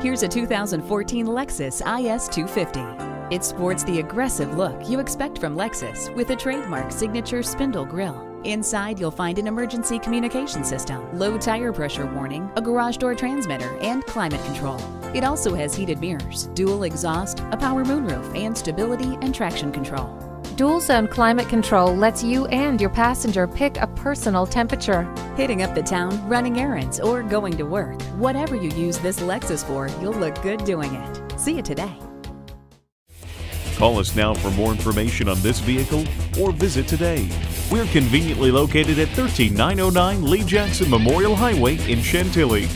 Here's a 2014 Lexus IS 250. It sports the aggressive look you expect from Lexus with a trademark signature spindle grille. Inside, you'll find an emergency communication system, low tire pressure warning, a garage door transmitter, and climate control. It also has heated mirrors, dual exhaust, a power moonroof, and stability and traction control. Dual zone climate control lets you and your passenger pick a personal temperature. Hitting up the town, running errands, or going to work, whatever you use this Lexus for, you'll look good doing it. See you today. Call us now for more information on this vehicle or visit today. We're conveniently located at 13909 Lee Jackson Memorial Highway in Chantilly.